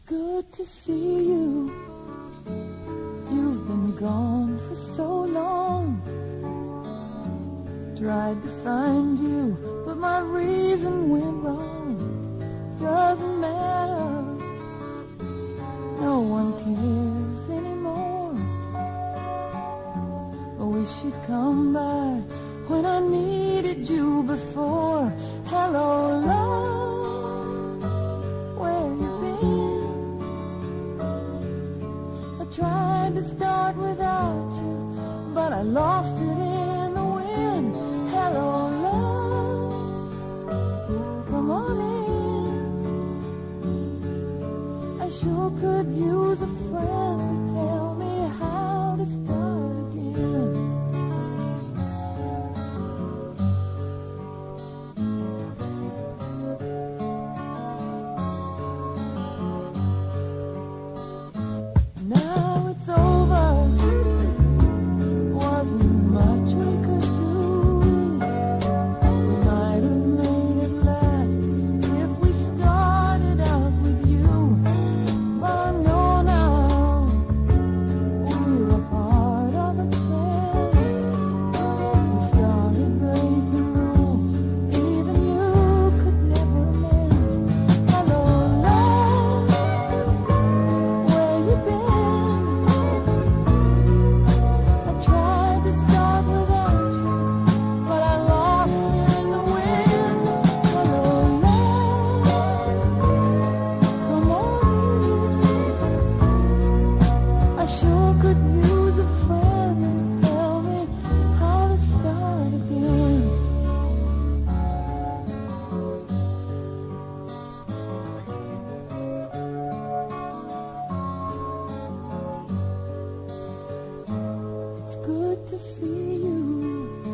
good to see you. You've been gone for so long. Tried to find you, but my reason went wrong. Doesn't matter. No one cares anymore. I wish you'd come by when I needed you before. Hello, love. Start without you, but I lost it in the wind. Hello, love. Come on in. I sure could use a friend good to see you.